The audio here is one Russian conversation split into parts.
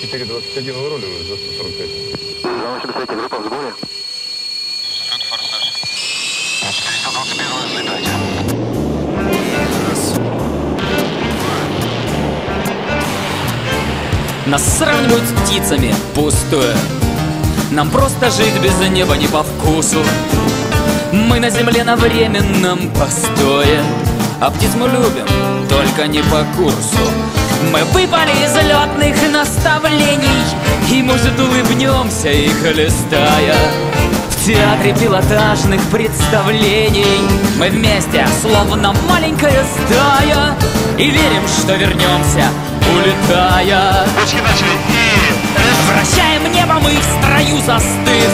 421 выруливаю за 145. Главное, чтобы эти группа в сборе. Тут форсаж. 421 взлетайте. Нас сравнивают с птицами, пустое Нам просто жить без неба не по вкусу Мы на земле на временном постое А птиц мы любим, только не по курсу Мы выпали из летных наставлений И, может, улыбнемся их листая В театре пилотажных представлений Мы вместе, словно маленькая стая И верим, что вернемся, улетая. Ручки начали. И... Вращаем небо мы в строю застыв.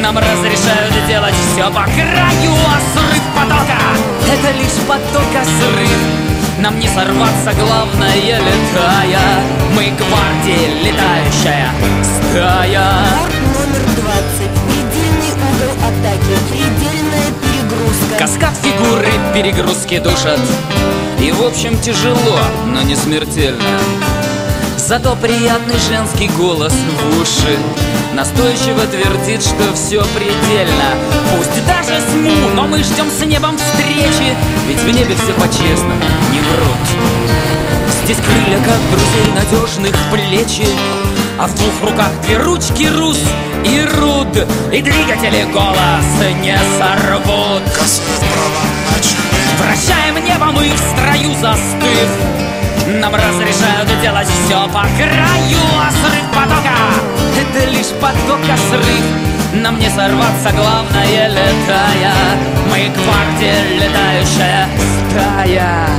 Нам разрешают делать все по краю А срыв потока — это лишь потока срыв Нам не сорваться, главное летая Мы гвардии летающая стая Номер 20. Предельный угол атаки. Предельная перегрузка. Каскад фигуры перегрузки душат И в общем тяжело, но не смертельно Зато приятный женский голос в уши Настойчиво твердит, что все предельно Пусть даже сму, но мы ждем с небом встречи. Ведь в небе все по-честному, не врут. Здесь крылья, как друзей надежных плечи. А в двух руках две ручки Рус и Руд. И двигатели голос не сорвут. Вращаем небо мы в строю застыв Нам разрешают делать все по краю А срыв потока — это лишь потока срыв Нам не сорваться, главное летая Летающая стая